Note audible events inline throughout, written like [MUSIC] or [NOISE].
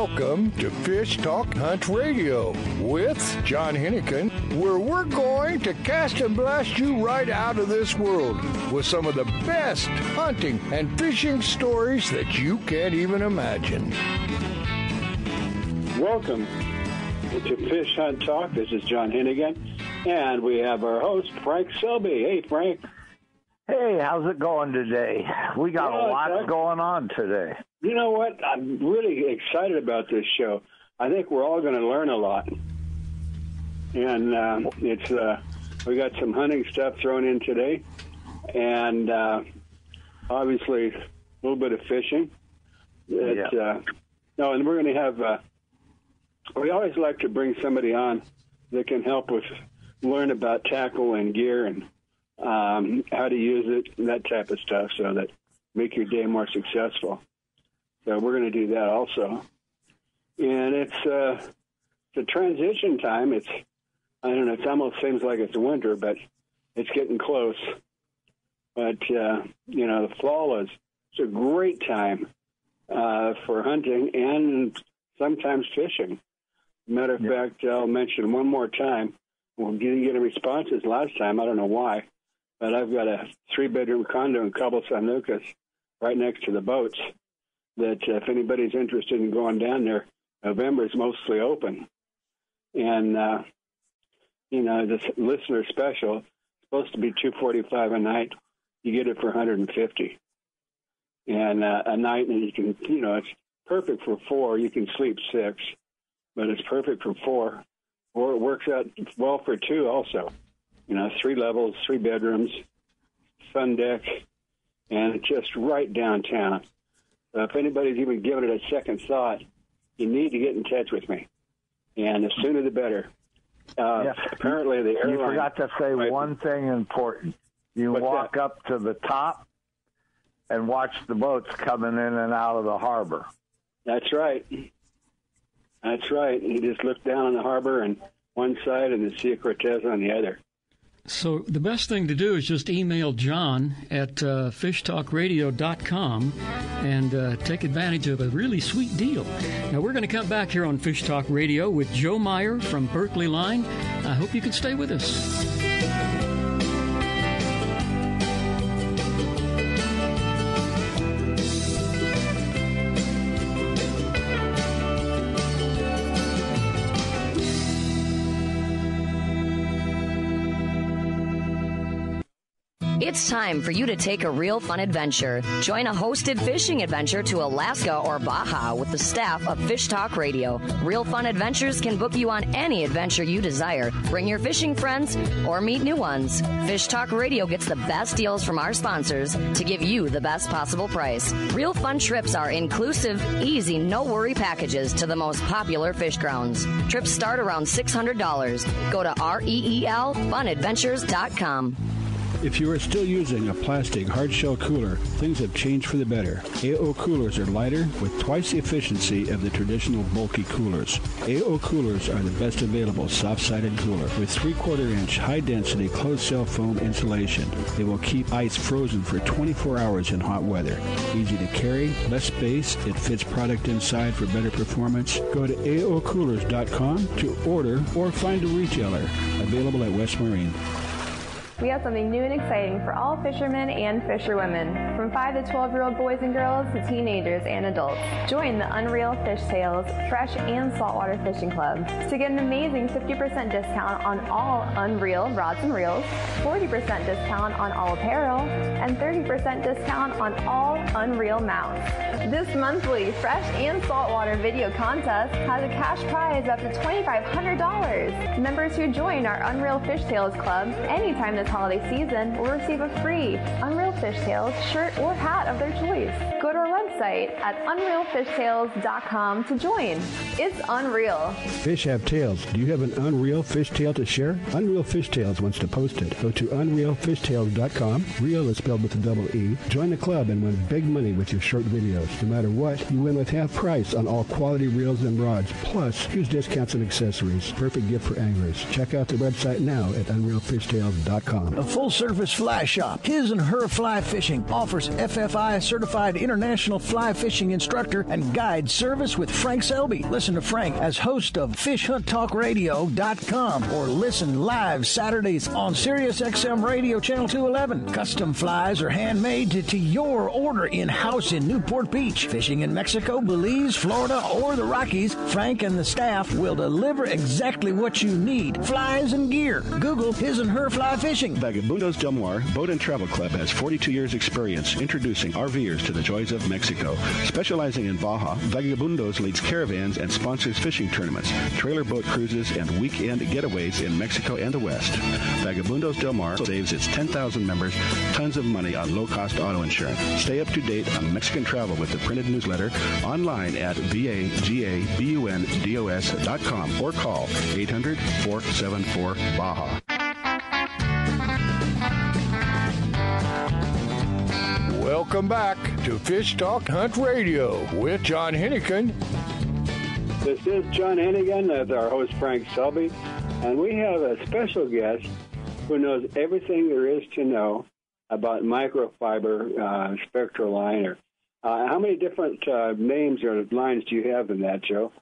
Welcome to Fish Talk Hunt Radio with John Hennigan, where we're going to cast and blast you right out of this world with some of the best hunting and fishing stories that you can't even imagine. Welcome to Fish Hunt Talk. This is John Hennigan, and we have our host, Frank Selby. Hey, Frank. Hey, how's it going today? We got Yeah, a lot Frank. going on today. You know what? I'm really excited about this show. I think we're all going to learn a lot. And uh, it's uh, we got some hunting stuff thrown in today, and uh, obviously a little bit of fishing. It, Yeah. uh, no, and we're going to have. Uh, we always like to bring somebody on that can help us learn about tackle and gear and um, how to use it and that type of stuff, so that make your day more successful. So we're going to do that also. And it's uh, the transition time. It's I don't know. It almost seems like it's winter, but it's getting close. But uh, you know, the fall is it's a great time uh, for hunting and sometimes fishing. Matter of Yeah. fact, I'll mention one more time. We didn't get any responses last time. I don't know why, but I've got a three-bedroom condo in Cabo San Lucas, right next to the boats. That if anybody's interested in going down there, November is mostly open, and uh, you know this listener special is supposed to be two forty-five a night. You get it for one hundred and fifty, and uh, a night, and you can you know it's perfect for four. You can sleep six, but it's perfect for four. Or it works out well for two also. You know, three levels, three bedrooms, sun deck, and just right downtown. So if anybody's even given it a second thought, you need to get in touch with me, and the sooner the better. Uh, Yeah. Apparently, the airline. You forgot to say Right. one thing important. You What's walk that? up to the top and watch the boats coming in and out of the harbor. That's right. That's right. You just look down on the harbor on one side and the Sea of Cortez on the other. So the best thing to do is just email John at uh, fishtalkradio.com and uh, take advantage of a really sweet deal. Now we're going to come back here on Fish Talk Radio with Joe Meyer from Berkley Line. I hope you can stay with us. It's time for you to take a real fun adventure. Join a hosted fishing adventure to Alaska or Baja with the staff of Fish Talk Radio. Real Fun Adventures can book you on any adventure you desire. Bring your fishing friends or meet new ones. Fish Talk Radio gets the best deals from our sponsors to give you the best possible price. Real Fun trips are inclusive, easy, no worry packages to the most popular fish grounds. Trips start around $600. Go to REELfunadventures.com. If you are still using a plastic hard shell cooler, things have changed for the better. AO coolers are lighter with twice the efficiency of the traditional bulky coolers. AO coolers are the best available soft-sided cooler with three-quarter inch high-density closed cell foam insulation. They will keep ice frozen for 24 hours in hot weather. Easy to carry, less space, it fits product inside for better performance. Go to aocoolers.com to order or find a retailer. Available at West Marine. We have something new and exciting for all fishermen and fisherwomen, from 5 to 12 year old boys and girls to teenagers and adults. Join the Unreal Fish Tales Fresh and Saltwater Fishing Club to get an amazing 50% discount on all Unreal rods and reels, 40% discount on all apparel, and 30% discount on all Unreal mounts. This monthly Fresh and Saltwater video contest has a cash prize up to $2,500. Members who join our Unreal Fish Tales Club anytime this holiday season will receive a free Unreal Fish Tales shirt or hat of their choice. Go to our website at unrealfishtails.com to join. It's unreal. Fish have tails. Do you have an Unreal Fish Tale to share? Unreal Fish Tales wants to post it. Go to unrealfishtails.com. Real is spelled with a double E. Join the club and win big money with your short videos. No matter what, you win with half price on all quality reels and rods, plus huge discounts and accessories. Perfect gift for anglers. Check out the website now at unrealfishtails.com. A full service fly shop. His and Her Fly Fishing offers FFI certified international fly fishing instructor and guide service with Frank Selby. Listen to Frank as host of FishHuntTalkRadio.com or listen live Saturdays on Sirius XM Radio Channel 211. Custom flies are handmade to, to your order in house in Newport Beach. Fishing in Mexico, Belize, Florida, or the Rockies, Frank and the staff will deliver exactly what you need flies and gear. Google His and Her Fly Fishing. Vagabundos Del Mar Boat and Travel Club has 42 years experience introducing RVers to the joys of Mexico. Specializing in Baja, Vagabundos leads caravans and sponsors fishing tournaments, trailer boat cruises, and weekend getaways in Mexico and the West. Vagabundos Del Mar saves its 10,000 members tons of money on low-cost auto insurance. Stay up to date on Mexican travel with the printed newsletter online at vagabundos.com or call 800-474-BAJA. Welcome back to Fish Talk Hunt Radio with John Hennigan. This is John Hennigan, that's our host Frank Selby, and we have a special guest who knows everything there is to know about microfiber uh, spectral liner. Uh, how many different uh, names or lines do you have in that, Joe?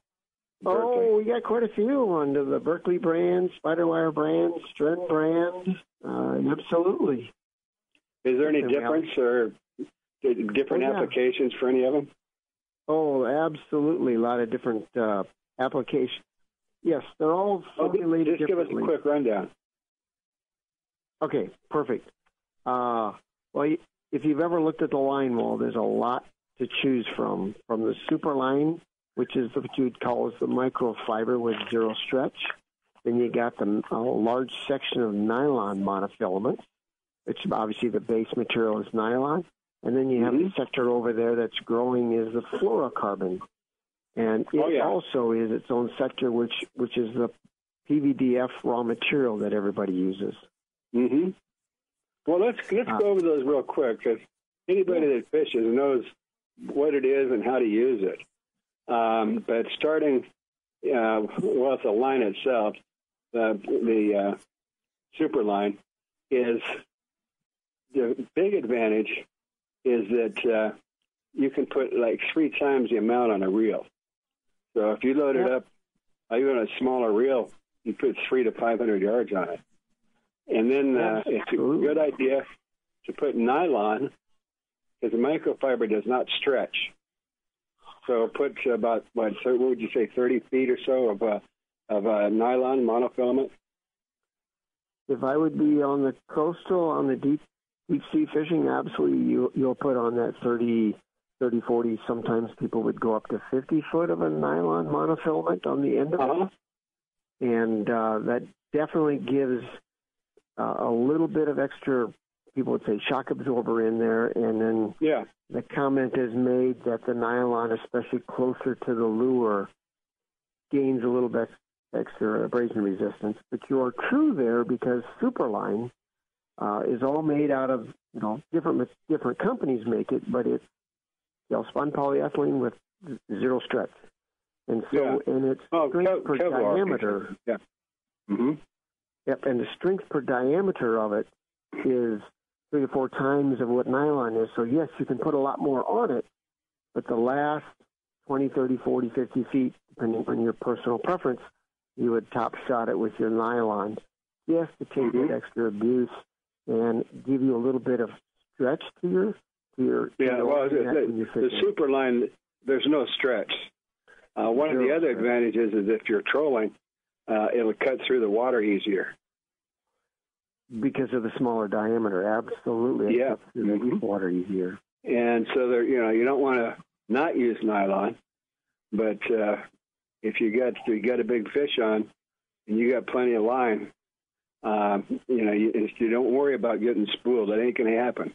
Berkley. Oh, we got quite a few under the Berkley brand, Spiderwire brand, Stren brand. Uh, absolutely. Is there any difference or different oh, yeah. applications for any of them? Oh, absolutely. A lot of different uh, applications. Yes, they're all formulated oh, Just give us a quick rundown. Okay, perfect. Uh, well, if you've ever looked at the line wall, there's a lot to choose from. From the super line, which is what you'd call as the microfiber with zero stretch. Then you got the a large section of nylon monofilament, which obviously the base material is nylon. And then you have mm-hmm. the sector over there that's growing is the fluorocarbon. And it oh, yeah. also is its own sector, which which is the PVDF raw material that everybody uses. Mm-hmm. Well, let's let's uh, go over those real quick because anybody that fishes knows what it is and how to use it. Um, but starting, uh, well, it's a line itself. Uh, the uh, super line is the big advantage is that uh, you can put like three times the amount on a reel. So if you load it up, even a smaller reel, you put three to five hundred yards on it. And then uh, it's a good idea to put nylon because the microfiber does not stretch. So put about what? What would you say? Thirty feet or so of uh, of uh, nylon monofilament. If I would be on the coastal on the deep deep sea fishing, absolutely you you'll put on that 30, 30, 40. Sometimes people would go up to fifty foot of a nylon monofilament on the end of uh-huh. it, and uh, that definitely gives uh, a little bit of extra, people would say shock absorber in there, and then yeah. the comment is made that the nylon, especially closer to the lure, gains a little bit extra abrasion resistance. But you are true there because Superline uh, is all made out of you know different different companies make it, but it's spun polyethylene with zero stretch, and so yeah. and its oh, strength per Kevlar. diameter. Yeah. Mm-hmm. Yep, and the strength per diameter of it is three to four times of what nylon is. So, yes, you can put a lot more on it, but the last 20, 30, 40, 50 feet, depending on your personal preference, you would top shot it with your nylon just to take mm-hmm. that extra abuse and give you a little bit of stretch to your to your yeah. To well, the, the, super line there's no stretch. Uh, one of the other advantages is if you're trolling, uh, it'll cut through the water easier. Because of the smaller diameter, absolutely. yeah, mm-hmm. water easier. And so there, you know, you don't want to not use nylon, but uh, if you got you got a big fish on, and you got plenty of line, uh, you know, you, you don't worry about getting spooled. That ain't going to happen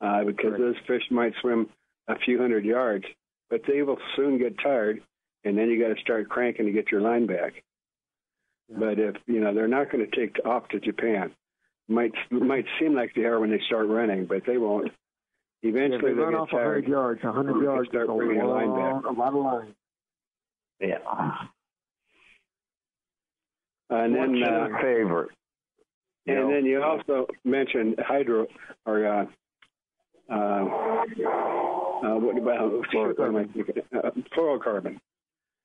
uh, because right. those fish might swim a few hundred yards, but they will soon get tired, and then you got to start cranking to get your line back. But if you know they're not going to take off to Japan, might might seem like they are when they start running, but they won't. Eventually, yeah, they run off tired. 100 yards. 100 yards. Start bringing a line back. A lot of line. Yeah. And What's then uh, favorite? And know. then you also mentioned hydro or uh, uh, uh, what about Fluorocarbon. uh, fluorocarbon?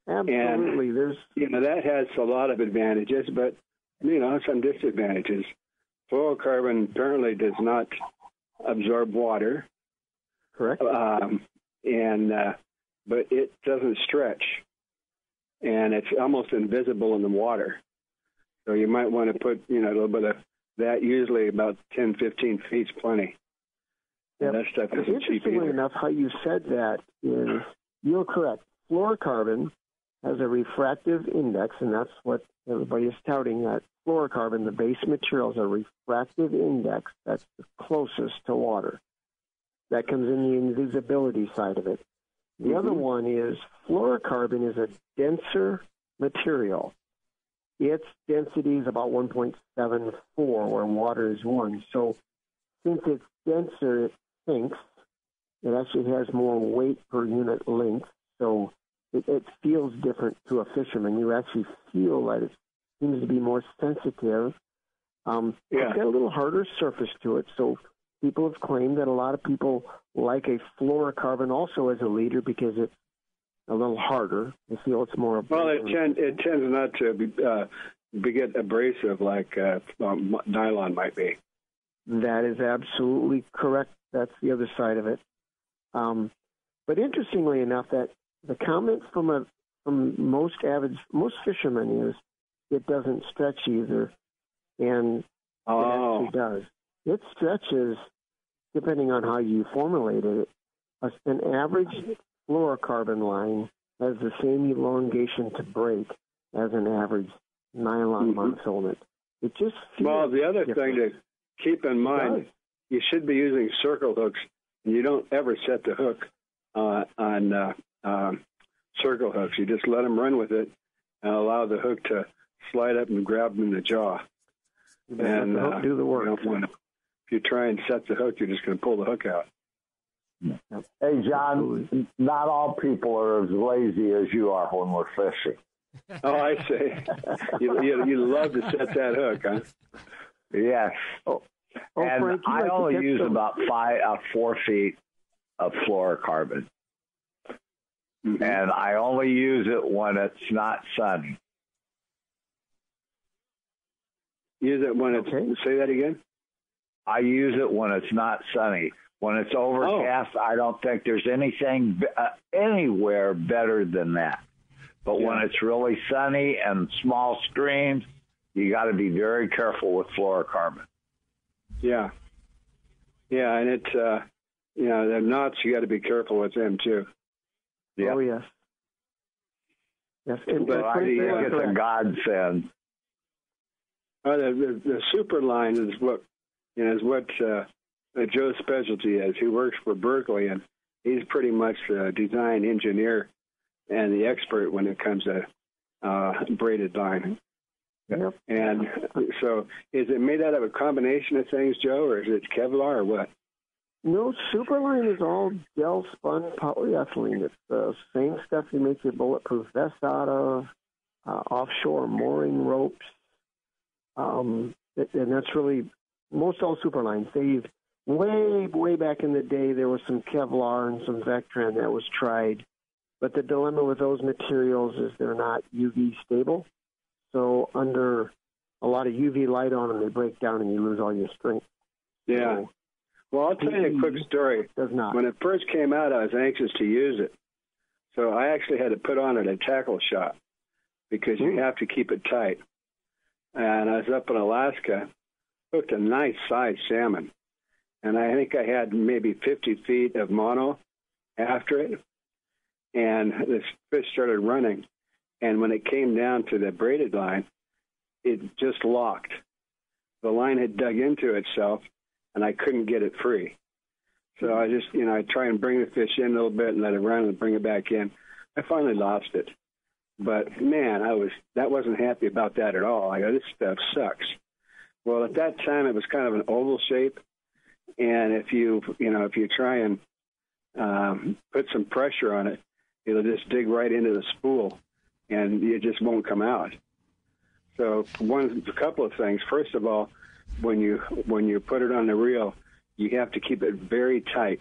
Absolutely. There's You know that has a lot of advantages, but you know some disadvantages. Fluorocarbon apparently does not absorb water, correct. um, and uh, but it doesn't stretch, and it's almost invisible in the water. So you might want to put you know a little bit of that. Usually about 10, 15 feet's plenty. Yep. That stuff isn't cheap Interestingly either. enough, how you said that is you're correct. Fluorocarbon has a refractive index, and that's what everybody is touting that fluorocarbon, the base material, is a refractive index that's the closest to water. That comes in the invisibility side of it. The other mm-hmm. one is fluorocarbon is a denser material. Its density is about 1.74, where water is 1. So since it's denser, it sinks. It actually has more weight per unit length, so it, it feels different to a fisherman. You actually feel that it seems to be more sensitive. Um, Yeah. It's got a little harder surface to it, so people have claimed that a lot of people like a fluorocarbon also as a leader because it's a little harder. They feel it's more. Well, it tend it tends not to be, uh, be get abrasive like uh, um, nylon might be. That is absolutely correct. That's the other side of it. Um, but interestingly enough, that the comment from a from most avid most fishermen is it doesn't stretch either, and Oh. it actually does. It stretches depending on how you formulate it. An average fluorocarbon line has the same elongation to break as an average nylon Mhm. monofilament. It just feels Well, the other different. thing to keep in mind, you should be using circle hooks. You don't ever set the hook uh, on uh, um, circle hooks. You just let them run with it and allow the hook to slide up and grab them in the jaw. You And the uh, do the work. You if you try and set the hook, you're just going to pull the hook out. Hey, John, not all people are as lazy as you are when we're fishing. [LAUGHS] Oh, I see. you, you, you love to set that hook, huh? Yes. Oh, and Frank, I like only use some- about five, uh, four feet of fluorocarbon. Mhm. And I only use it when it's not sunny. Use it when it's. Okay. Say that again. I use it when it's not sunny. When it's overcast, I don't think there's anything uh, anywhere better than that. But when it's really sunny and small streams, you got to be very careful with fluorocarbon. Yeah. Yeah, and it's uh, you know the knots. You got to be careful with them too. Yep. Oh yes. Yes, and, But and I think it's a godsend. Uh, the, the the super line is what you know is what uh, uh, Joe's specialty is. He works for Berkley, and he's pretty much the design engineer and the expert when it comes to uh, braided line. Yep. And so, is it made out of a combination of things, Joe, or is it Kevlar or what? No, Superline is all gel spun polyethylene. It's the same stuff you make your bulletproof vest out of, uh, offshore mooring ropes. Um, and that's really most all Superlines. They've way, way back in the day, there was some Kevlar and some Vectran that was tried. But the dilemma with those materials is they're not UV stable. So under a lot of UV light on them, they break down and you lose all your strength. Yeah. So Well, I'll tell you a quick story. does not. When it first came out, I was anxious to use it. So I actually had to put on it a tackle shot because you Hmm. have to keep it tight. And I was up in Alaska, hooked a nice sized salmon. And I think I had maybe 50 feet of mono after it. And this fish started running. And when it came down to the braided line, it just locked. The line had dug into itself, and I couldn't get it free. So I just, you know, I try and bring the fish in a little bit and let it run and bring it back in. I finally lost it. But man, I was that wasn't happy about that at all. I go, this stuff sucks. Well, at that time, it was kind of an oval shape, and if you, you know, if you try and um, put some pressure on it, it'll just dig right into the spool, and it just won't come out. So one, a couple of things. First of all, when you when you put it on the reel, you have to keep it very tight.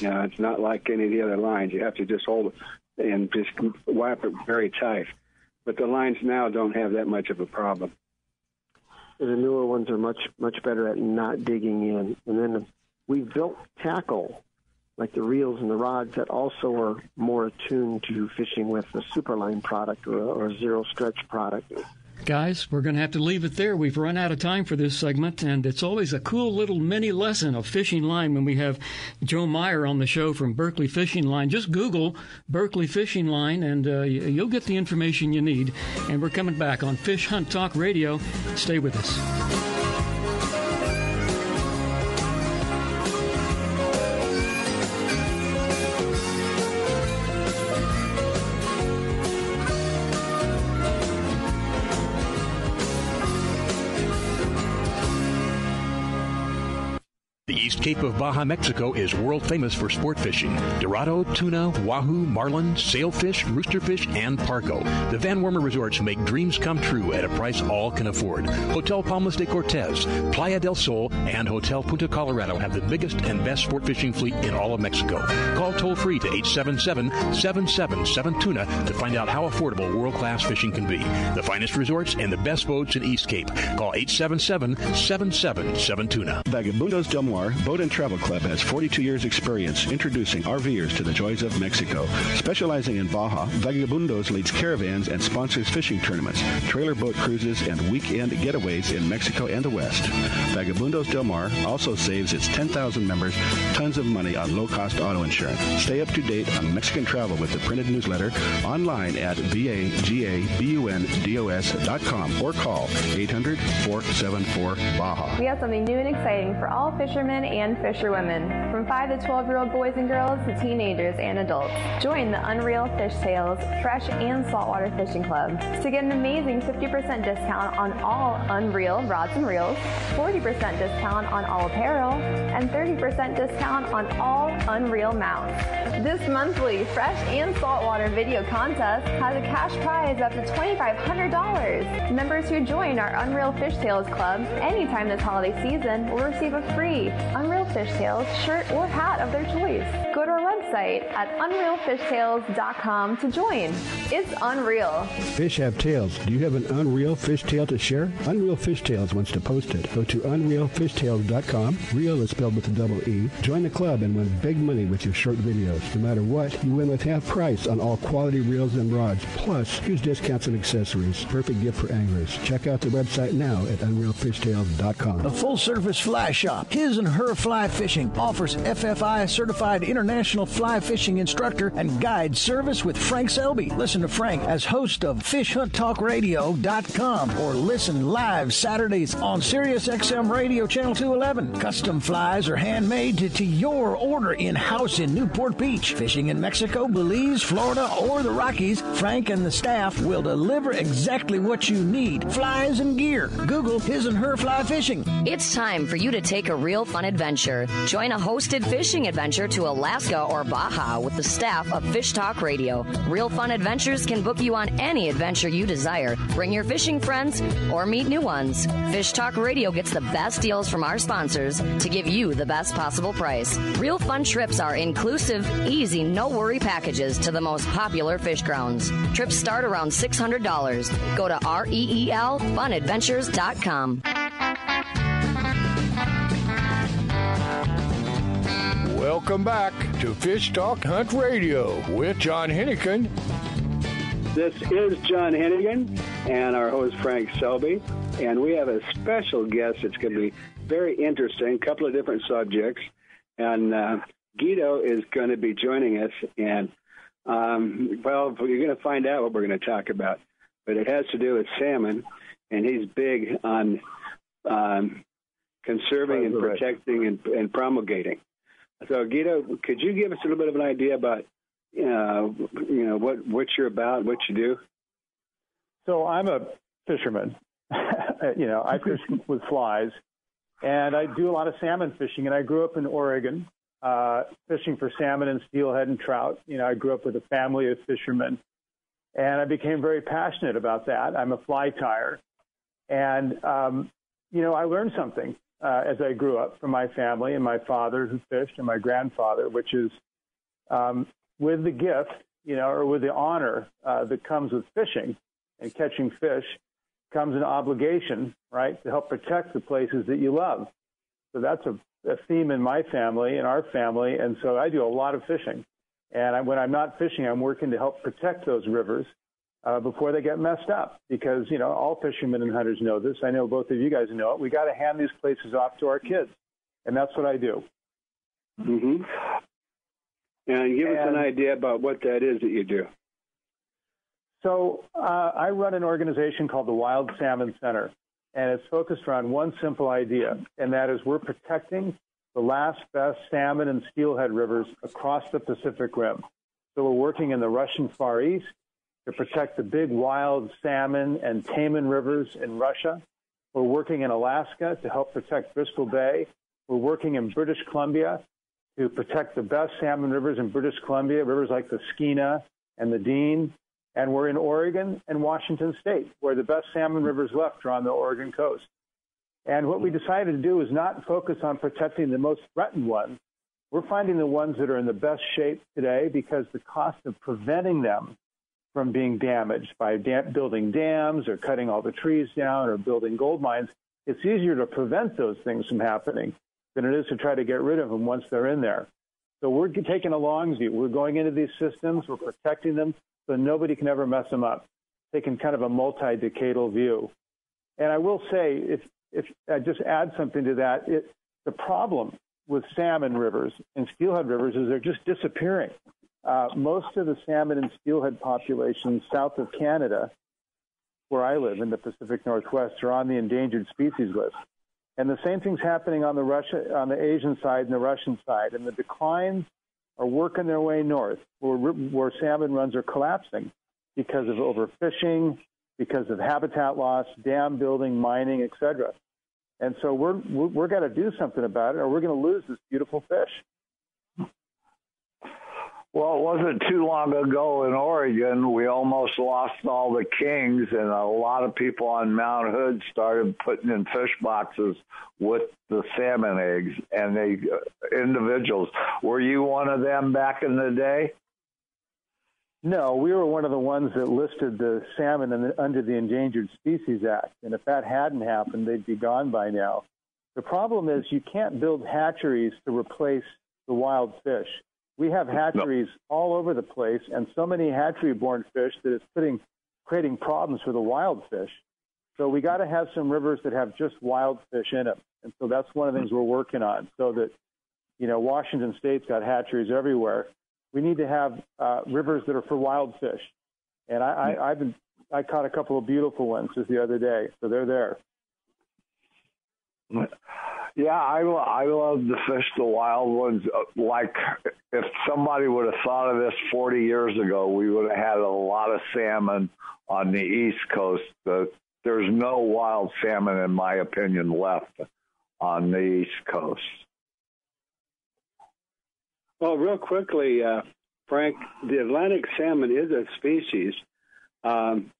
You know, it's not like any of the other lines. You have to just hold it and just wrap it very tight. But the lines now don't have that much of a problem. The newer ones are much much better at not digging in. And then we've built tackle like the reels and the rods that also are more attuned to fishing with a superline product or, or a zero stretch product. Guys, we're going to have to leave it there. We've run out of time for this segment, and it's always a cool little mini lesson of fishing line when we have Joe Meyer on the show from Berkley Fishing Line. Just Google Berkley Fishing Line, and uh, you'll get the information you need. And we're coming back on Fish Hunt Talk Radio. Stay with us. Cape of Baja, Mexico is world famous for sport fishing. Dorado, tuna, wahoo, marlin, sailfish, roosterfish, and pargo. The Van Wormer resorts make dreams come true at a price all can afford. Hotel Palmas de Cortez, Playa del Sol, and Hotel Punta Colorado have the biggest and best sport fishing fleet in all of Mexico. Call toll free to 877-777-TUNA to find out how affordable world-class fishing can be. The finest resorts and the best boats in East Cape. Call 877-777-TUNA. Vagabundos Del Mar, Boat and Travel Club has 42 years experience introducing RVers to the joys of Mexico. Specializing in Baja, Vagabundos leads caravans and sponsors fishing tournaments, trailer boat cruises, and weekend getaways in Mexico and the West. Vagabundos Del Mar also saves its 10,000 members tons of money on low-cost auto insurance. Stay up to date on Mexican travel with the printed newsletter online at vagabundos.com or call 800-474-BAJA. We have something new and exciting for all fishermen and and fisherwomen, from 5 to 12 year old boys and girls to teenagers and adults. Join the Unreal Fish Tales Fresh and Saltwater Fishing Club to get an amazing 50% discount on all Unreal rods and reels, 40% discount on all apparel, and 30% discount on all Unreal mounts. This monthly Fresh and Saltwater video contest has a cash prize up to $2,500. Members who join our Unreal Fish Tales Club anytime this holiday season will receive a free Unreal Unreal Fishtails shirt or hat of their choice. Go to our website at unrealfishtails.com to join. It's unreal. Fish have tails. Do you have an unreal fishtail to share? Unreal Fishtails wants to post it. Go to unrealfishtails.com. Real is spelled with a double E. Join the club and win big money with your short videos. No matter what, you win with half price on all quality reels and rods, plus huge discounts and accessories. Perfect gift for anglers. Check out the website now at unrealfishtails.com. A full-service fly shop. His and her Fly Fishing offers FFI certified international fly fishing instructor and guide service with Frank Selby. Listen to Frank as host of FishHuntTalkRadio.com or listen live Saturdays on Sirius XM Radio Channel 211. Custom flies are handmade to, to your order in house in Newport Beach. Fishing in Mexico, Belize, Florida, or the Rockies, Frank and the staff will deliver exactly what you need flies and gear. Google his and her fly fishing. It's time for you to take a real fun adventure adventure. Join a hosted fishing adventure to Alaska or Baja with the staff of Fish Talk Radio. Real Fun Adventures can book you on any adventure you desire. Bring your fishing friends or meet new ones. Fish Talk Radio gets the best deals from our sponsors to give you the best possible price. Real Fun trips are inclusive, easy, no worry packages to the most popular fish grounds. Trips start around $600. Go to REELFunadventures.com. Welcome back to Fish Talk Hunt Radio with John Hennigan. This is John Hennigan and our host Frank Selby, and we have a special guest that's going to be very interesting. A couple of different subjects, and uh, Guido is going to be joining us. And um, well, you're going to find out what we're going to talk about, but it has to do with salmon, and he's big on um, conserving and protecting and, and promulgating. So, Guido, could you give us a little bit of an idea about, uh, you know, what what you're about, what you do? So, I'm a fisherman. [LAUGHS] you know, I fish with flies, and I do a lot of salmon fishing. And I grew up in Oregon, uh, fishing for salmon and steelhead and trout. You know, I grew up with a family of fishermen, and I became very passionate about that. I'm a fly tire, and um, you know, I learned something uh, as I grew up from my family and my father who fished and my grandfather, which is um, with the gift, you know, or with the honor uh, that comes with fishing and catching fish comes an obligation, right, to help protect the places that you love. So that's a, a theme in my family, in our family, and so I do a lot of fishing. And I, when I'm not fishing, I'm working to help protect those rivers uh, before they get messed up. Because you know, all fishermen and hunters know this. I know both of you guys know it. We got to hand these places off to our kids, and that's what I do. Mm-hmm. And give and, us an idea about what that is that you do. So uh, I run an organization called the Wild Salmon Center, and it's focused around one simple idea, and that is we're protecting the last best salmon and steelhead rivers across the Pacific Rim. So we're working in the Russian Far East to protect the big wild salmon and taimen rivers in Russia. We're working in Alaska to help protect Bristol Bay. We're working in British Columbia to protect the best salmon rivers in British Columbia, rivers like the Skeena and the Dean. And we're in Oregon and Washington State, where the best salmon rivers left are on the Oregon coast. And what we decided to do is not focus on protecting the most threatened ones. We're finding the ones that are in the best shape today because the cost of preventing them from being damaged by building dams or cutting all the trees down or building gold mines, it's easier to prevent those things from happening than it is to try to get rid of them once they're in there. So we're taking a long view. We're going into these systems, we're protecting them so nobody can ever mess them up, taking kind of a multi-decadal view. And I will say, if, if I just add something to that, it, the problem with salmon rivers and steelhead rivers is they're just disappearing. Uh, most of the salmon and steelhead populations south of Canada, where I live in the Pacific Northwest, are on the endangered species list. And the same thing's happening on the Russia, on the Asian side and the Russian side. And the declines are working their way north, where, where salmon runs are collapsing because of overfishing, because of habitat loss, dam building, mining, etc. And so we're we're, we're got to do something about it, or we're going to lose this beautiful fish. Well, it wasn't too long ago in Oregon, we almost lost all the kings, and a lot of people on Mount Hood started putting in fish boxes with the salmon eggs, and they uh, individuals. Were you one of them back in the day? No, we were one of the ones that listed the salmon the, under the Endangered Species Act, and if that hadn't happened, they'd be gone by now. The problem is you can't build hatcheries to replace the wild fish. We have hatcheries no. all over the place, and so many hatchery-born fish that it's putting creating problems for the wild fish. So we got to have some rivers that have just wild fish in them, and so that's one of the things we're working on. So that you know, Washington State's got hatcheries everywhere. We need to have uh, rivers that are for wild fish, and I, I, I've been I caught a couple of beautiful ones just the other day, so they're there. Yeah, I I love to fish the wild ones. Uh, like if somebody would have thought of this 40 years ago, we would have had a lot of salmon on the East Coast. The, there's no wild salmon, in my opinion, left on the East Coast. Well, real quickly, uh, Frank, the Atlantic salmon is a species, um,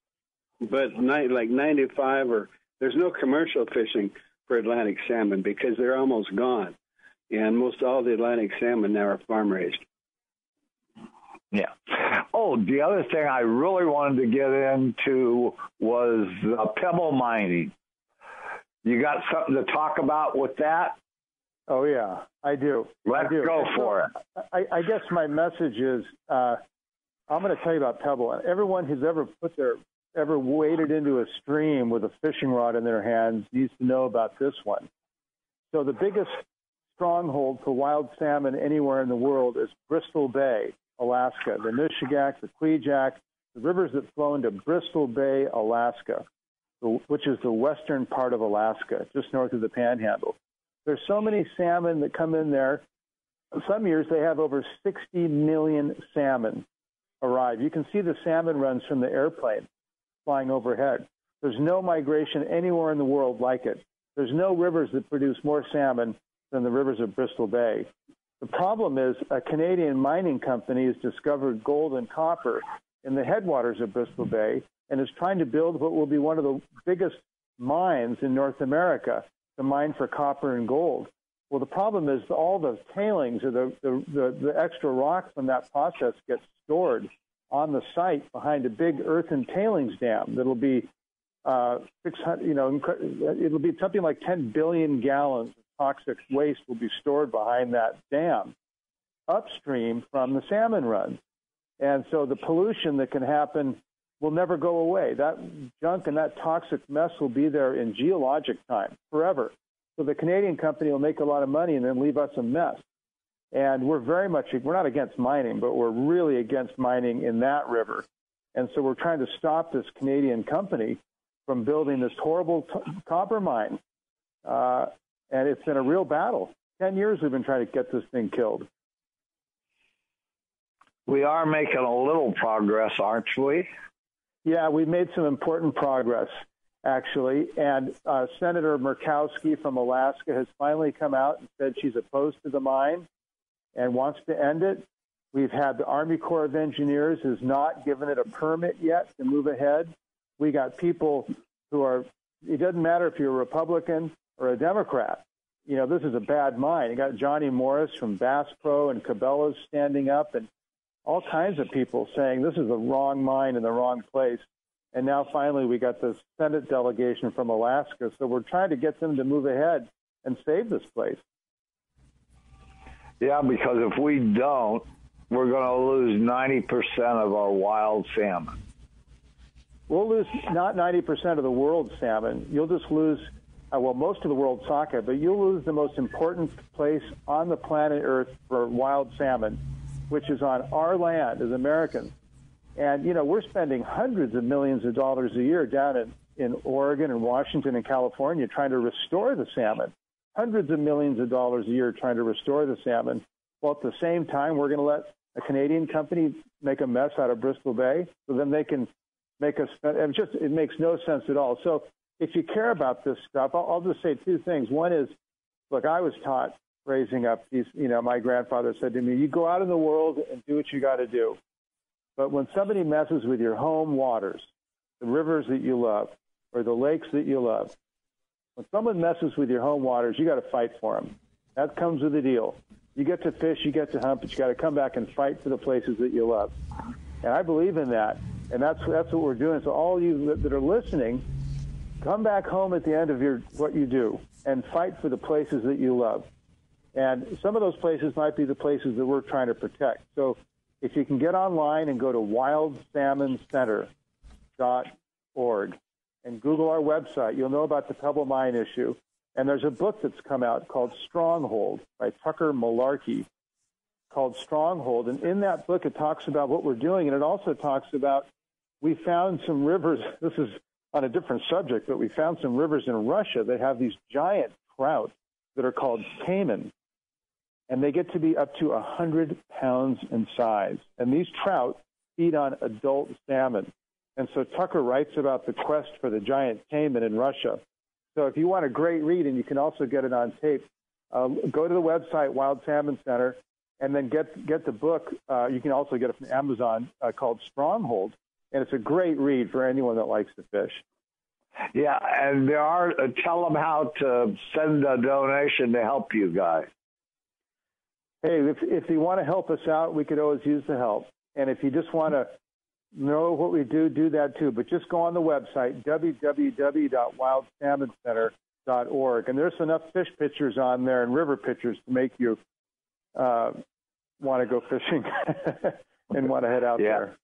but like 95 or there's no commercial fishing for Atlantic salmon because they're almost gone. And most all the Atlantic salmon now are farm raised. Yeah. Oh, the other thing I really wanted to get into was uh, pebble mining. You got something to talk about with that? Oh yeah, I do. Let's I do. go for so, it. I, I, guess my message is uh, I'm going to tell you about pebble. Everyone who's ever put their ever waded into a stream with a fishing rod in their hands needs to know about this one. So the biggest stronghold for wild salmon anywhere in the world is Bristol Bay, Alaska. The Nushagak, the Kvichak, the rivers that flow into Bristol Bay, Alaska, which is the western part of Alaska, just north of the Panhandle. There's so many salmon that come in there. Some years they have over 60 million salmon arrive. You can see the salmon runs from the airplane flying overhead. There's no migration anywhere in the world like it. There's no rivers that produce more salmon than the rivers of Bristol Bay. The problem is a Canadian mining company has discovered gold and copper in the headwaters of Bristol Bay and is trying to build what will be one of the biggest mines in North America, the mine for copper and gold. Well, the problem is all the tailings or the, the, the, the extra rock from that process gets stored on the site behind a big earthen tailings dam that'll be uh, 600, you know, it'll be something like 10 billion gallons of toxic waste will be stored behind that dam upstream from the salmon runs. And so the pollution that can happen will never go away. That junk and that toxic mess will be there in geologic time forever. So the Canadian company will make a lot of money and then leave us a mess. And we're very much, we're not against mining, but we're really against mining in that river. And so we're trying to stop this Canadian company from building this horrible t- copper mine. Uh, and it's been a real battle. 10 years we've been trying to get this thing killed. We are making a little progress, aren't we? Yeah, we've made some important progress, actually. And uh, Senator Murkowski from Alaska has finally come out and said she's opposed to the mine and wants to end it. We've had the Army Corps of Engineers has not given it a permit yet to move ahead. We got people who are, it doesn't matter if you're a Republican or a Democrat. You know, this is a bad mine. You got Johnny Morris from Bass Pro and Cabela's standing up and all kinds of people saying this is the wrong mine in the wrong place. And now finally we got the Senate delegation from Alaska. So we're trying to get them to move ahead and save this place. Yeah, because if we don't, we're going to lose 90% of our wild salmon. We'll lose not 90% of the world's salmon. You'll just lose, uh, well, most of the world's sockeye, but you'll lose the most important place on the planet Earth for wild salmon which is on our land as Americans. And, you know, we're spending hundreds of millions of dollars a year down in, in Oregon and Washington and California trying to restore the salmon. Hundreds of millions of dollars a year trying to restore the salmon. While at the same time, we're going to let a Canadian company make a mess out of Bristol Bay so then they can make us. It just, it makes no sense at all. So if you care about this stuff, I'll, I'll just say two things. One is, look, I was taught raising up these, you know, my grandfather said to me, you go out in the world and do what you got to do. But when somebody messes with your home waters, the rivers that you love, or the lakes that you love, when someone messes with your home waters, you got to fight for them. That comes with the deal. You get to fish, you get to hunt, but you got to come back and fight for the places that you love. And I believe in that, and that's that's what we're doing. So all you that are listening, come back home at the end of your what you do and fight for the places that you love. And some of those places might be the places that we're trying to protect. So if you can get online and go to wildsalmoncenter.org and Google our website, you'll know about the Pebble Mine issue. And there's a book that's come out called Stronghold by Tucker Malarkey called Stronghold. And in that book, it talks about what we're doing. And it also talks about we found some rivers. [LAUGHS] This is on a different subject, but we found some rivers in Russia that have these giant trout that are called taimen and they get to be up to 100 pounds in size. And these trout feed on adult salmon. And so Tucker writes about the quest for the giant taimen in Russia. So if you want a great read, and you can also get it on tape, uh, go to the website Wild Salmon Center, and then get get the book. Uh, you can also get it from Amazon uh, called Stronghold, and it's a great read for anyone that likes to fish. Yeah, and there are uh, tell them how to send a donation to help you guys hey, if, if you want to help us out, we could always use the help. And if you just want to know what we do, do that too. But just go on the website, www.wildsalmoncenter.org. And there's enough fish pictures on there and river pictures to make you uh, want to go fishing [LAUGHS] and want to head out yeah. there.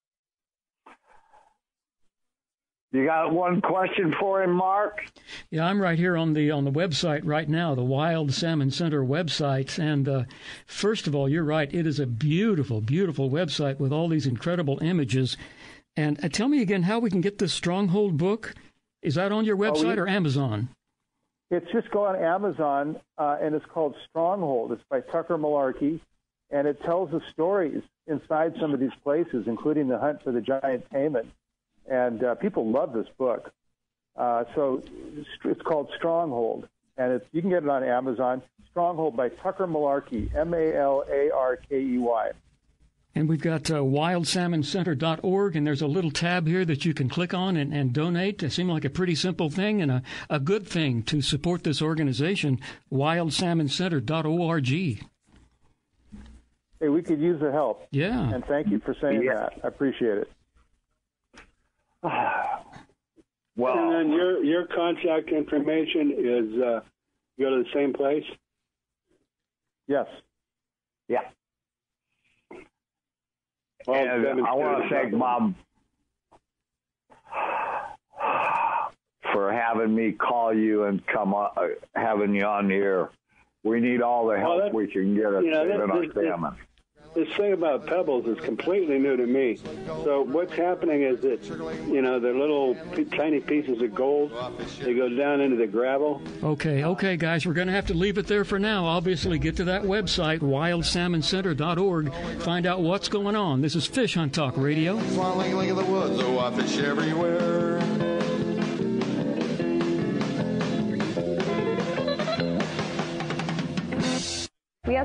You got one question for him, Mark? Yeah, I'm right here on the on the website right now, the Wild Salmon Center website. And uh, first of all, you're right; it is a beautiful, beautiful website with all these incredible images. And uh, tell me again how we can get this Stronghold book. Is that on your oh, website oh, we, or Amazon? It's just go on Amazon, uh, and it's called Stronghold. It's by Tucker Malarkey, and it tells the stories inside some of these places, including the hunt for the giant taimen and uh, people love this book. Uh, so it's called Stronghold, and it's, you can get it on Amazon. Stronghold by Tucker Malarkey, M A L A R K E Y. And we've got uh, wildsalmoncenter.org, and there's a little tab here that you can click on and, and donate. It seemed like a pretty simple thing and a, a good thing to support this organization, wildsalmoncenter.org. Hey, we could use the help. Yeah. And thank you for saying Yeah. that. I appreciate it. [SIGHS] Well, and then your your contact information is uh, go to the same place. Yes. yeah. Well, and I want to thank Bob for having me call you and come on, uh, having you on the air. We need all the help that- we can get at you know, saving our this- this- salmon. This thing about pebbles is completely new to me. So what's happening is that you know they're little p- tiny pieces of gold. They go down into the gravel. Okay, okay, guys, we're going to have to leave it there for now. Obviously, get to that website, wildsalmoncenter.org, find out what's going on. This is Fish Hunt Talk Radio. Swanling, link of the woods, oh, I fish everywhere.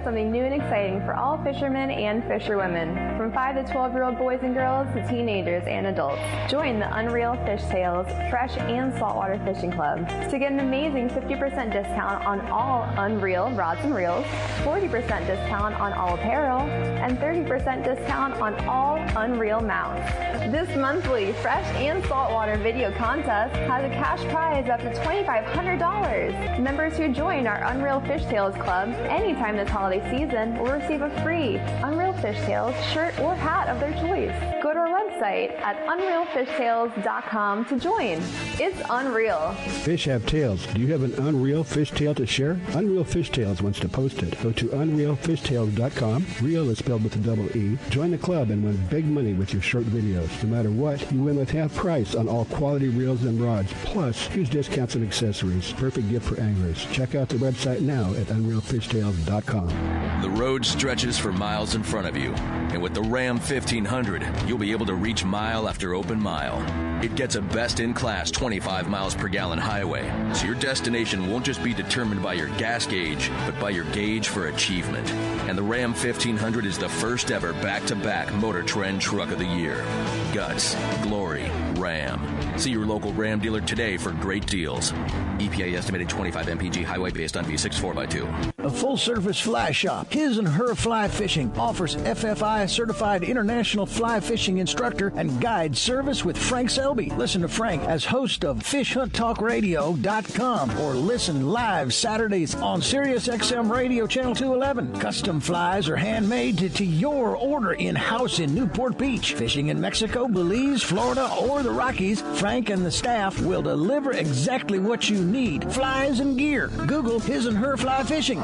Something new and exciting for all fishermen and fisherwomen, from 5 to 12 year old boys and girls to teenagers and adults. Join the Unreal Fish Tales Fresh and Saltwater Fishing Club to get an amazing 50% discount on all Unreal rods and reels, 40% discount on all apparel, and 30% discount on all Unreal mounts. This monthly Fresh and Saltwater video contest has a cash prize up to $2,500. Members who join our Unreal Fish Tales Club anytime this holiday season will receive a free Unreal Fish Tales shirt or hat of their choice. Go to our website at unrealfishtales.com to join. It's unreal. Fish have tails. Do you have an unreal fish tail to share? Unreal Fish Tales wants to post it. Go to unrealfishtales.com. Real is spelled with a double E. Join the club and win big money with your short videos. No matter what, you win with half price on all quality reels and rods, plus huge discounts and accessories. Perfect gift for anglers. Check out the website now at unrealfishtales.com. The road stretches for miles in front of you, and with the Ram 1500, you'll be able to reach mile after open mile. It gets a best in class 25 miles per gallon highway, so your destination won't just be determined by your gas gauge, but by your gauge for achievement. And the Ram 1500 is the first ever back to back Motor Trend Truck of the Year. Guts, glory, Ram. See your local Ram dealer today for great deals. EPA estimated 25 mpg highway based on V6 4x2. A full service fly shop, His and Her Fly Fishing, offers FFI certified international fly fishing instructor and guide service with Frank Selby. Listen to Frank as host of FishHuntTalkRadio.com or listen live Saturdays on Sirius XM Radio Channel 211. Custom flies are handmade to, to your order in house in Newport Beach. Fishing in Mexico, Belize, Florida, or the Rockies, Frank and the staff will deliver exactly what you need flies and gear. Google His and Her Fly Fishing.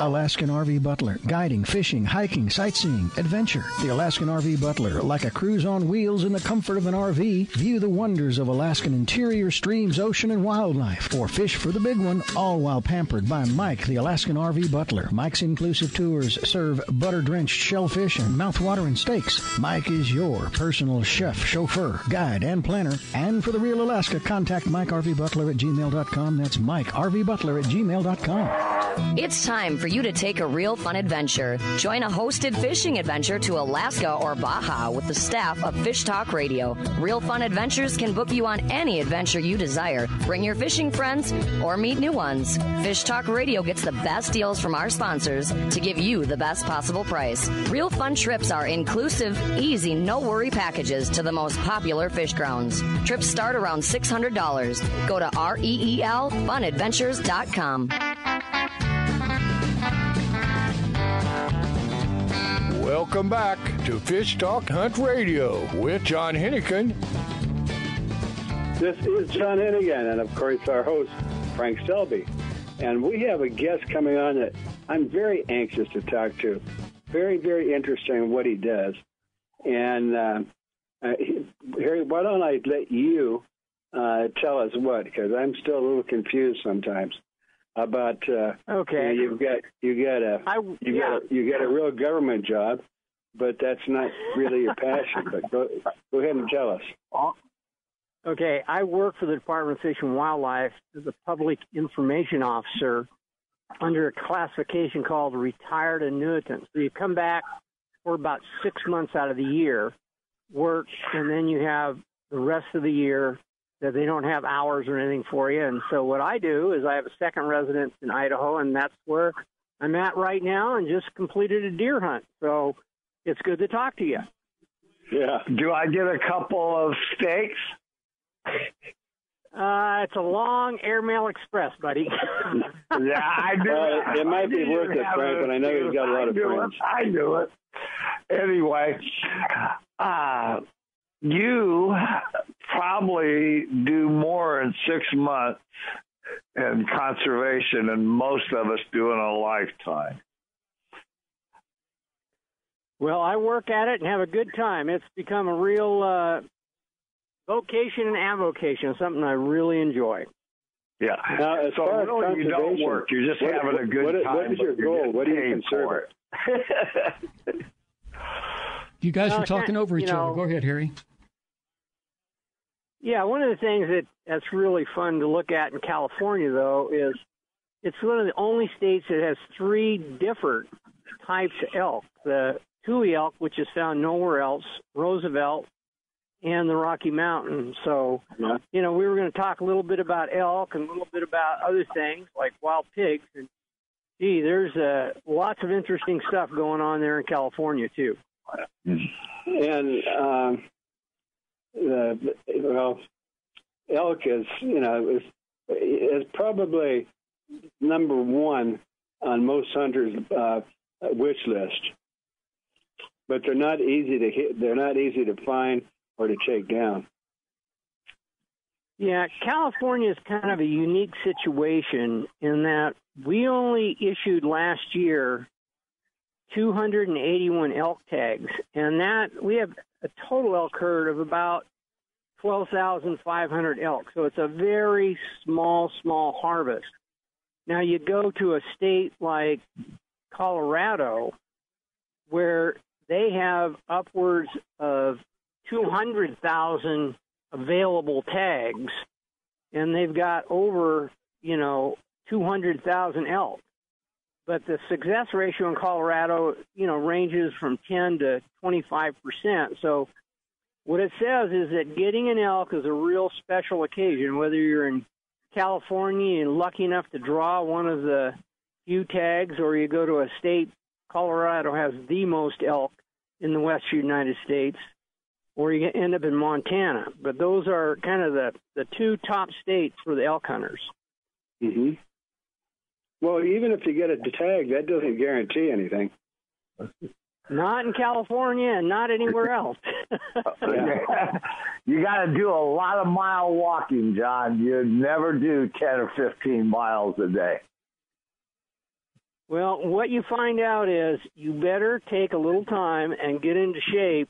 Alaskan RV Butler, guiding, fishing, hiking, sightseeing, adventure. The Alaskan RV Butler, like a cruise on wheels in the comfort of an RV, view the wonders of Alaskan interior, streams, ocean, and wildlife. Or fish for the big one, all while pampered by Mike, the Alaskan RV Butler. Mike's inclusive tours serve butter-drenched shellfish and mouthwatering steaks. Mike is your personal chef, chauffeur, guide, and planner. And for the real Alaska, contact Mike RV Butler at gmail.com. That's Mike RV Butler at gmail.com. It's time for you to take a real fun adventure. Join a hosted fishing adventure to Alaska or Baja with the staff of Fish Talk Radio. Reel Fun Adventures can book you on any adventure you desire. Bring your fishing friends or meet new ones. Fish Talk Radio gets the best deals from our sponsors to give you the best possible price. Real Fun trips are inclusive, easy, no worry packages to the most popular fish grounds. Trips start around $600. Go to REELfunadventures.com. Welcome back to Fish Talk Hunt Radio with John Hennigan. This is John Hennigan, and of course our host Frank Selby. And we have a guest coming on that I'm very anxious to talk to. Very, very interesting what he does. And uh, uh, Harry, why don't I let you uh, tell us what? Because I'm still a little confused sometimes about. Uh, Okay. you know, you've got you got a you yeah. got a, you got a real government job, but that's not really your passion. But go go ahead and tell us. Okay, I work for the Department of Fish and Wildlife as a public information officer under a classification called retired annuitant. So you come back for about six months out of the year work, and then you have the rest of the year that they don't have hours or anything for you. And so what I do is I have a second residence in Idaho, and that's where I'm at right now, and just completed a deer hunt. So it's good to talk to you. Yeah. Do I get a couple of steaks? Uh, it's a long airmail express, buddy. [LAUGHS] yeah, I do. Uh, it might be worth it, Frank, but I know you've got a lot of friends. It. I do it. Anyway, uh, you probably do more in six months in conservation and most of us do in a lifetime. Well, I work at it and have a good time. It's become a real uh, vocation and avocation, something I really enjoy. Yeah. Now, as so far as really you don't work. You're just what, having a good what, time. What is your goal? What do you conserve? [LAUGHS] you guys Well, were talking over you each know- other. Go ahead, Harry. Yeah, one of the things that that's really fun to look at in California, though, is it's one of the only states that has three different types of elk: the Tule elk, which is found nowhere else, Roosevelt, and the Rocky Mountain. So, Yeah. you know, we were going to talk a little bit about elk and a little bit about other things like wild pigs. And gee, there's uh, lots of interesting stuff going on there in California too. And um, the well, elk is you know is is probably number one on most hunters' uh, wish list. But they're not easy to hit. They're not easy to find or to take down. Yeah, California is kind of a unique situation in that we only issued last year 281 elk tags, and that we have a total elk herd of about 12,500 elk. So it's a very small, small harvest. Now you go to a state like Colorado, where they have upwards of 200,000 available tags, and they've got over, you know, 200,000 elk. But the success ratio in Colorado, you know, ranges from 10 to 25 percent. So what it says is that getting an elk is a real special occasion, whether you're in California and lucky enough to draw one of the few tags, or you go to a state, Colorado has the most elk in the western United States, or you end up in Montana. But those are kind of the, the two top states for the elk hunters. hmm Well, even if you get a tag, that doesn't guarantee anything. Not in California and not anywhere [LAUGHS] else. you got to do a lot of mile walking, John. You never do 10 or 15 miles a day. Well, what you find out is you better take a little time and get into shape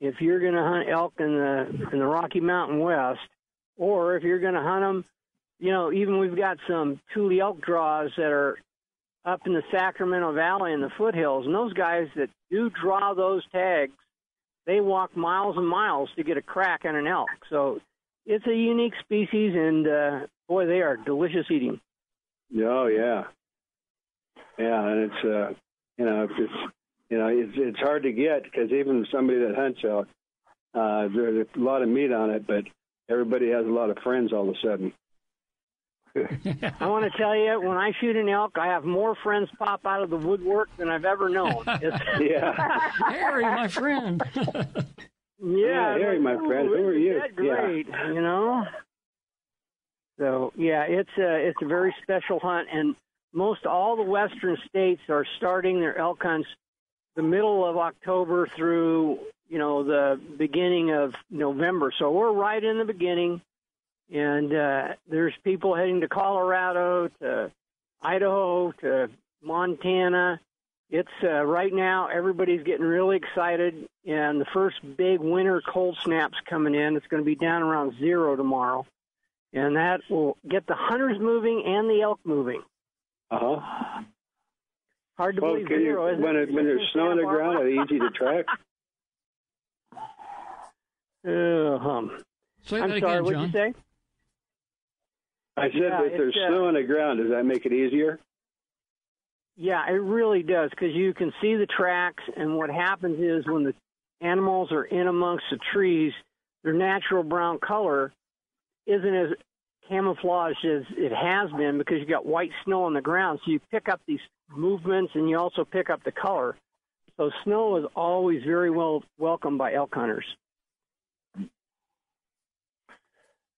if you're going to hunt elk in the in the Rocky Mountain West, or if you're going to hunt them. You know, even we've got some Tule elk draws that are up in the Sacramento Valley in the foothills, and those guys that do draw those tags, they walk miles and miles to get a crack on an elk. So it's a unique species, and uh, boy, they are delicious eating. Oh yeah, yeah, and it's uh, you know it's you know it's it's hard to get because even somebody that hunts elk, uh, there's a lot of meat on it, but everybody has a lot of friends all of a sudden. [LAUGHS] I want to tell you, when I shoot an elk, I have more friends pop out of the woodwork than I've ever known. [LAUGHS] It's, yeah, [LAUGHS] Harry, my friend. yeah, Harry, my friend, who isn't are you?" that Yeah. you know. So yeah, it's a it's a very special hunt, and most all the western states are starting their elk hunts the middle of October through you know the beginning of November. So we're right in the beginning, and uh, there's people heading to Colorado, to Idaho, to Montana. It's uh, right now everybody's getting really excited, and the first big winter cold snap's coming in. It's going to be down around zero tomorrow, and that will get the hunters moving and the elk moving. Uh huh. Hard to Well, believe can you, zero, isn't when it? it, when there's snow on the ground, are they easy to track? [LAUGHS] Uh, hum. Say I'm that sorry, again, what'd John. you say? I said Yeah, if there's uh, snow on the ground, does that make it easier? Yeah, it really does because you can see the tracks, and what happens is when the animals are in amongst the trees, their natural brown color isn't as camouflaged as it has been because you got white snow on the ground. So you pick up these movements, and you also pick up the color. So snow is always very well welcomed by elk hunters.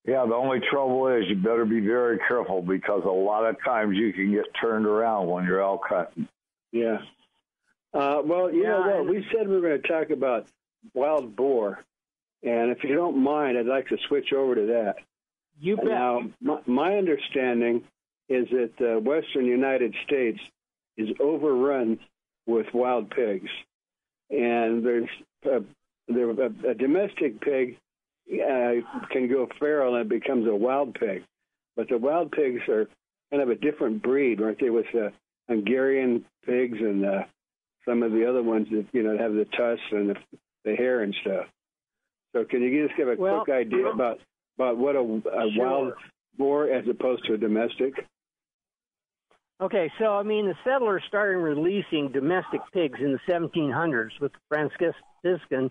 Yeah, the only trouble is you better be very careful because a lot of times you can get turned around when you're elk hunting. Yeah. Uh, well, you know Yeah, what? We said we were going to talk about wild boar, and if you don't mind, I'd like to switch over to that. You bet. Now, my, my understanding is that the western United States is overrun with wild pigs, and there's a, there a, a domestic pig uh, can go feral and it becomes a wild pig, but the wild pigs are kind of a different breed, aren't they? With the Hungarian pigs and uh, some of the other ones that you know have the tusks and the, the hair and stuff. So, can you just give a Well, quick idea about about what a, a Sure. wild boar as opposed to a domestic? Okay, so I mean, the settlers started releasing domestic pigs in the 1700s with Franciscan,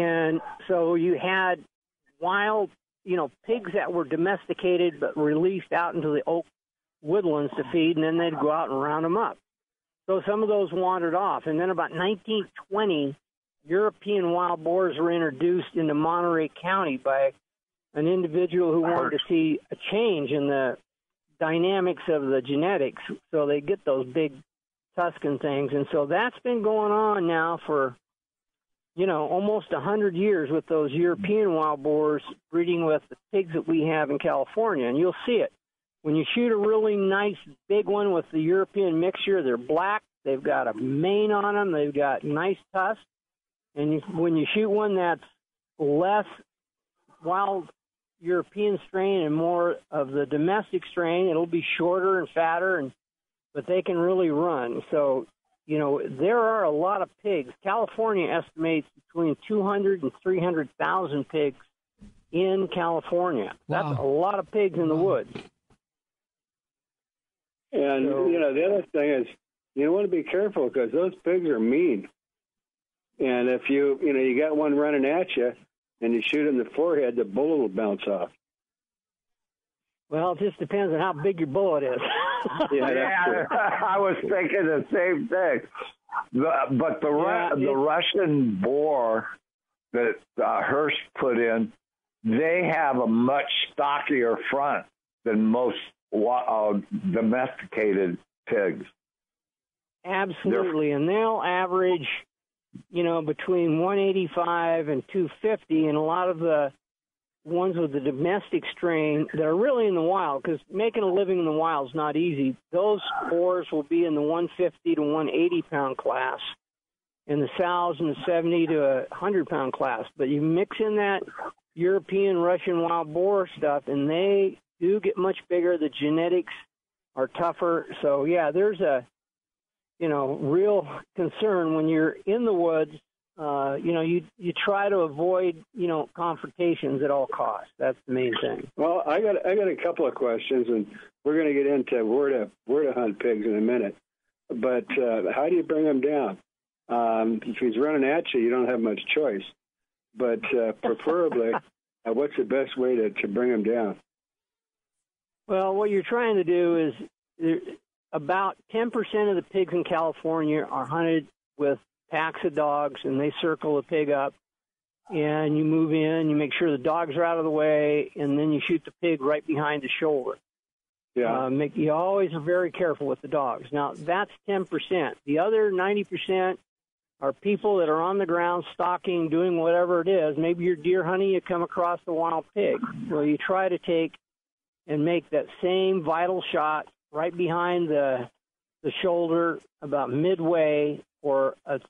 and so you had wild, you know, pigs that were domesticated but released out into the oak woodlands to feed, and then they'd go out and round them up. So some of those wandered off, and then about 1920, European wild boars were introduced into Monterey County by an individual who wanted to see a change in the dynamics of the genetics so they get those big Tuscan things. And so that's been going on now for, you know, almost a hundred years with those European wild boars breeding with the pigs that we have in California. And you'll see it. When you shoot a really nice big one with the European mixture, they're black, they've got a mane on them, they've got nice tusks. And you, when you shoot one that's less wild European strain and more of the domestic strain. It'll be shorter and fatter, and but they can really run. So, you know, there are a lot of pigs. California estimates between 200 and 300,000 pigs in California. Wow. That's a lot of pigs in the woods. And So- you know, the other thing is you want to be careful because those pigs are mean. And if you you know you got one running at you and you shoot it in the forehead, the bullet will bounce off. Well, it just depends on how big your bullet is. [LAUGHS] [LAUGHS] Yeah, true. [LAUGHS] I was thinking the same thing. The, but the Ru- Yeah, the Russian boar that uh, Hearst put in, they have a much stockier front than most uh, domesticated pigs. Absolutely, and they'll average, you know, between 185 and 250, and a lot of the ones with the domestic strain that are really in the wild, because making a living in the wild is not easy. Those boars will be in the 150 to 180 pound class, and the sows in the 70 to a 100 pound class. But you mix in that European, Russian wild boar stuff, and they do get much bigger. The genetics are tougher. So yeah, there's a you know real concern when you're in the woods. Uh, you know, you you try to avoid you know confrontations at all costs. That's the main thing. Well, I got I got a couple of questions, and we're going to get into where to where to hunt pigs in a minute. But uh, how do you bring them down? Um, if he's running at you, you don't have much choice. But uh, preferably, [LAUGHS] uh, what's the best way to, to bring them down? Well, what you're trying to do is there- about 10% of the pigs in California are hunted with packs of dogs, and they circle the pig up. And you move in, you make sure the dogs are out of the way, and then you shoot the pig right behind the shoulder. Yeah. Uh, make, you always are very careful with the dogs. Now, that's 10%. The other 90% are people that are on the ground stalking, doing whatever it is. Maybe you're deer hunting, you come across the wild pig. Well, you try to take and make that same vital shot right behind the the shoulder, about midway or a,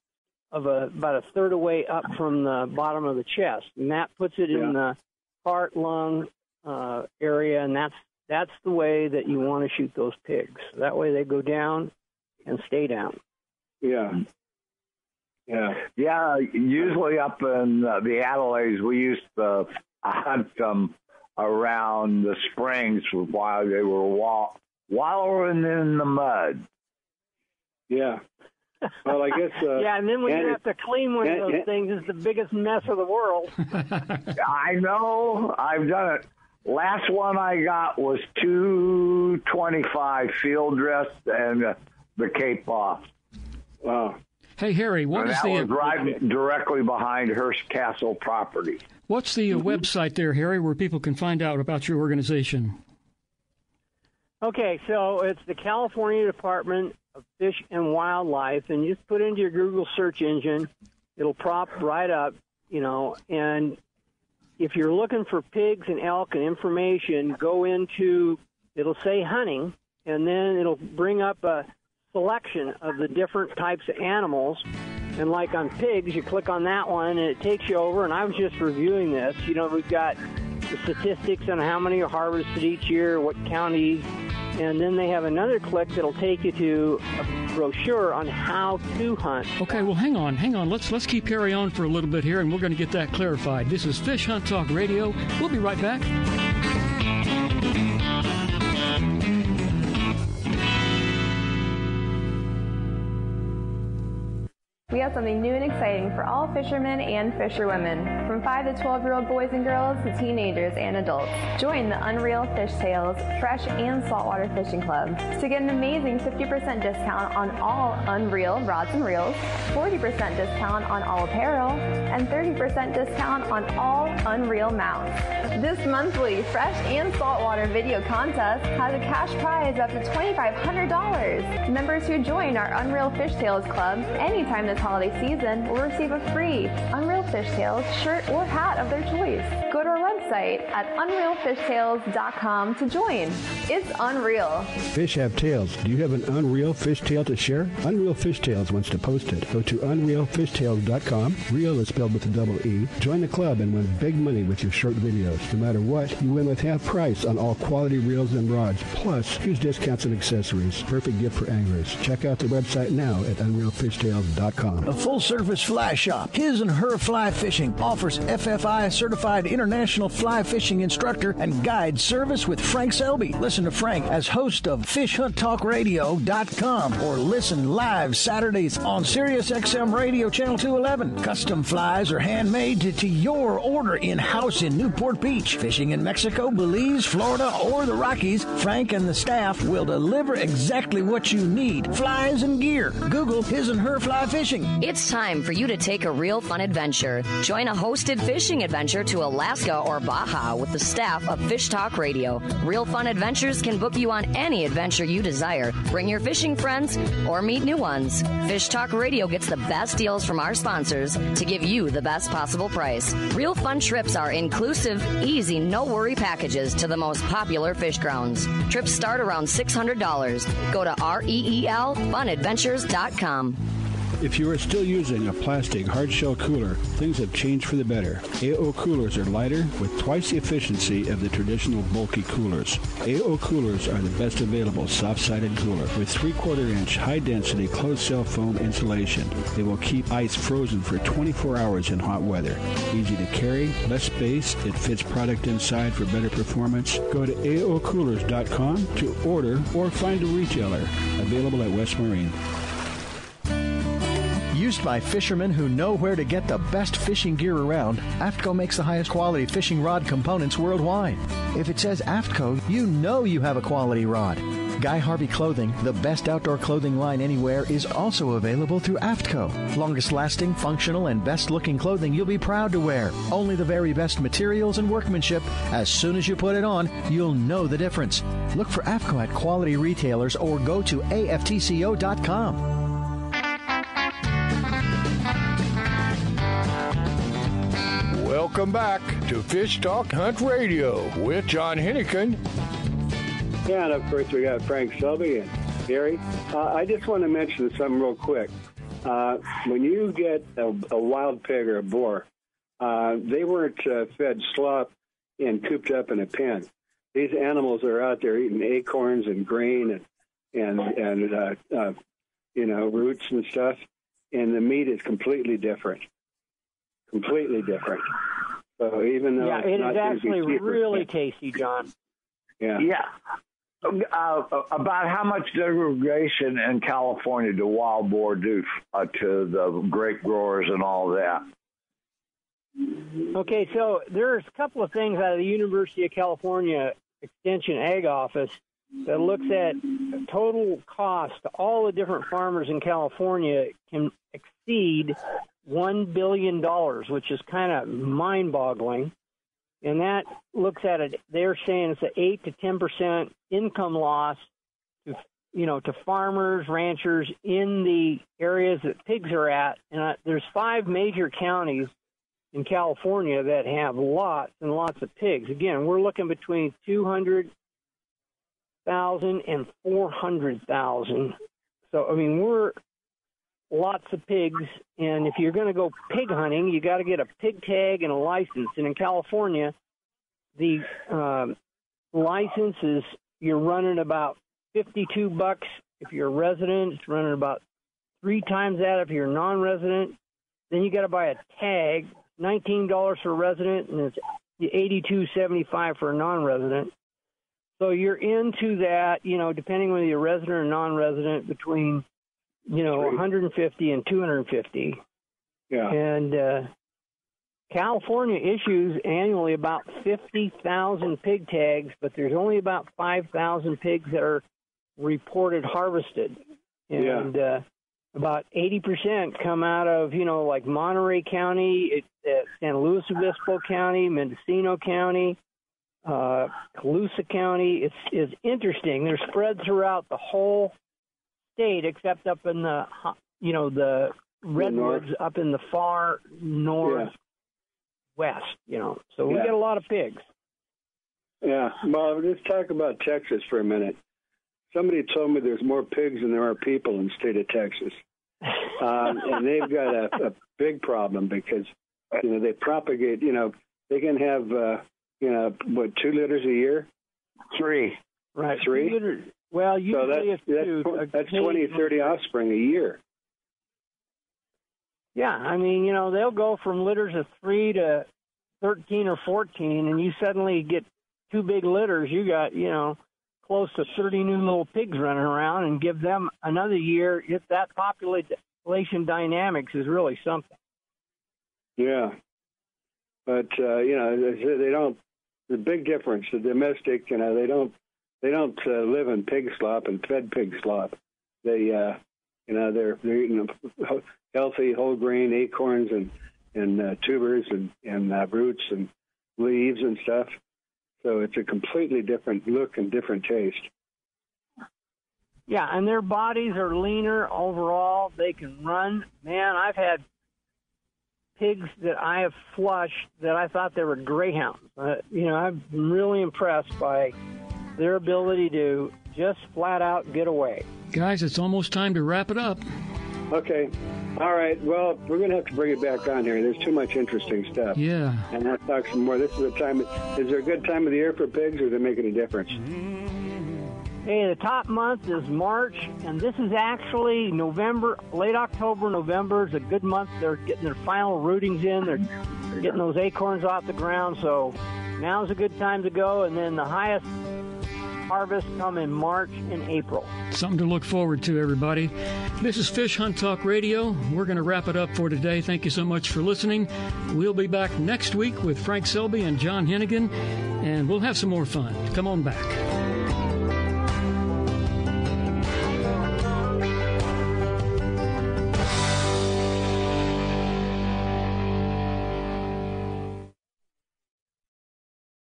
of a about a third away up from the bottom of the chest, and that puts it in the heart lung uh, area, and that's that's the way that you want to shoot those pigs. That way they go down and stay down. Yeah. Yeah. Yeah, usually up in uh, the Adelaides, we used to hunt them around the springs while they were wa- wallowing in the mud. Yeah. Well, I guess. Uh, yeah, and then when and you it- have to clean one of those and- things, it's the biggest mess of the world. [LAUGHS] I know. I've done it. Last one I got was 225 field dress and uh, the cape off. Wow. Hey Harry, what and is that the was right directly behind Hearst Castle property. what's the uh, website there, Harry, where people can find out about your organization? Okay, so it's the California Department of Fish and Wildlife, and you just put into your Google search engine, it'll prop right up, you know, and if you're looking for pigs and elk and information, go into, it'll say hunting, and then it'll bring up a selection of the different types of animals. And like on pigs, you click on that one, and it takes you over. And I was just reviewing this. You know, we've got the statistics on how many are harvested each year, what counties, and then they have another click that'll take you to a brochure on how to hunt. Okay, well, hang on, hang on. Let's let's keep Harry on for a little bit here, and we're going to get that clarified. This is Fish Hunt Talk Radio. We'll be right back. We have something new and exciting for all fishermen and fisherwomen, from 5 to 12 year old boys and girls to teenagers and adults. Join the Unreal Fish Tales Fresh and Saltwater Fishing Club to get an amazing 50% discount on all Unreal rods and reels, 40% discount on all apparel, and 30% discount on all Unreal mounts. This monthly Fresh and Saltwater video contest has a cash prize up to $2,500. Members who join our Unreal Fish Tales Club anytime this holiday season will receive a free Unreal Fish Tales shirt or hat of their choice. Go to our website at unrealfishtales.com to join. It's unreal. Fish have tails. Do you have an unreal fish tail to share? Unreal Fish Tales wants to post it. Go to unrealfishtales.com. Real is spelled with a double E. Join the club and win big money with your short videos. No matter what, you win with half price on all quality reels and rods, plus huge discounts and accessories. Perfect gift for anglers. Check out the website now at unrealfishtales.com. A full service fly shop, His and Her Fly Fishing, offers FFI certified international fly fishing instructor and guide service with Frank Selby. Listen to Frank as host of FishHuntTalkRadio.com or listen live Saturdays on Sirius XM Radio Channel 211. Custom flies are handmade to, to your order in house in Newport Beach. Fishing in Mexico, Belize, Florida, or the Rockies, Frank and the staff will deliver exactly what you need flies and gear. Google His and Her Fly Fishing. It's time for you to take a real fun adventure. Join a hosted fishing adventure to Alaska or Baja with the staff of Fish Talk Radio. Reel Fun Adventures can book you on any adventure you desire. Bring your fishing friends or meet new ones. Fish Talk Radio gets the best deals from our sponsors to give you the best possible price. Real Fun trips are inclusive, easy, no worry packages to the most popular fish grounds. Trips start around $600. Go to E REEL funadventures.com. If you are still using a plastic hard shell cooler, things have changed for the better. AO coolers are lighter with twice the efficiency of the traditional bulky coolers. AO coolers are the best available soft-sided cooler with three-quarter inch high-density closed cell foam insulation. They will keep ice frozen for 24 hours in hot weather. Easy to carry, less space, it fits product inside for better performance. Go to AOCoolers.com to order or find a retailer. Available at West Marine. Used by fishermen who know where to get the best fishing gear around, AFTCO makes the highest quality fishing rod components worldwide. If it says AFTCO, you know you have a quality rod. Guy Harvey Clothing, the best outdoor clothing line anywhere, is also available through AFTCO. Longest lasting, functional, and best looking clothing you'll be proud to wear. Only the very best materials and workmanship. As soon as you put it on, you'll know the difference. Look for AFTCO at quality retailers or go to aftco.com. Welcome back to Fish Talk Hunt Radio with John Hennigan. Yeah, and of course we got Frank Selby and Gary. Uh, I just want to mention something real quick. Uh, when you get a, a wild pig or a boar, uh, they weren't uh, fed slop and cooped up in a pen. These animals are out there eating acorns and grain and and and uh, uh, you know roots and stuff, and the meat is completely different. Completely different. So even though yeah, it's it not is actually really tasty, John. yeah. Yeah. uh, about how much degradation in California do wild boar do uh, to the grape growers and all that? Okay, so there's a couple of things out of the University of California Extension Ag Office that looks at total cost to all the different farmers in California can exceed one billion dollars, which is kind of mind-boggling. And that looks at it. They're saying it's an eight to ten percent income loss to you know to farmers, ranchers in the areas that pigs are at. And uh, there's five major counties in California that have lots and lots of pigs. Again, we're looking between 200,000 and 400,000. So, I mean, we're lots of pigs, and if you're going to go pig hunting, you got to get a pig tag and a license. And in California, the um, license is you're running about 52 bucks if you're a resident. It's running about three times that if you're non-resident. Then you got to buy a tag nineteen dollars for a resident and it's eighty two seventy five for a non resident. So you're into that, you know, depending whether you're resident or non resident, between you know, 150 and 250. Yeah. And uh, California issues annually about 50,000 pig tags, but there's only about 5,000 pigs that are reported harvested. And Yeah. uh, about 80% come out of, you know, like Monterey County, it, uh, San Luis Obispo County, Mendocino County, uh, Colusa County. It's, it's interesting. They're spread throughout the whole state except up in the, you know, the redwoods up in the far north west, you know. So we Yeah. get a lot of pigs. Yeah. Well, let's talk about Texas for a minute. Somebody told me there's more pigs than there are people in the state of Texas. Um, [LAUGHS] and they've got a, a big problem because, you know, they propagate, you know, they can have, uh, you know, what, two litters a year? Three. Right. Three? Two litter- Well, So usually that's, it's two. that's, that's 20, 30 offspring a year. Yeah, I mean, you know, they'll go from litters of three to thirteen or fourteen, and you suddenly get two big litters. You got, you know, close to thirty new little pigs running around, and give them another year. If that population dynamics is really something. Yeah. But, uh, you know, they they don't, the big difference, the domestic, you know, they don't, they don't uh, live in pig slop and fed pig slop. They, uh, you know, they're, they're eating healthy whole grain acorns and, and uh, tubers and, and uh, roots and leaves and stuff. So it's a completely different look and different taste. Yeah, and their bodies are leaner overall. They can run. Man, I've had pigs that I have flushed that I thought they were greyhounds. Uh, you know, I'm really impressed by their ability to just flat out get away. Guys, it's almost time to wrap it up. Okay. All right. Well, we're going to have to bring it back on here. There's too much interesting stuff. Yeah. And I'll talk some more. This is a time. Is there a good time of the year for pigs, or does it make any difference? Hey, the top month is March, and this is actually November, late October, November is a good month. They're getting their final rootings in. They're getting those acorns off the ground. So now's a good time to go. And then the highest harvest come in March and April. Something to look forward to, everybody. This is Fish Hunt Talk Radio. We're going to wrap it up for today. Thank you so much for listening. We'll be back next week with Frank Selby and John Hennigan, and we'll have some more fun. Come on back.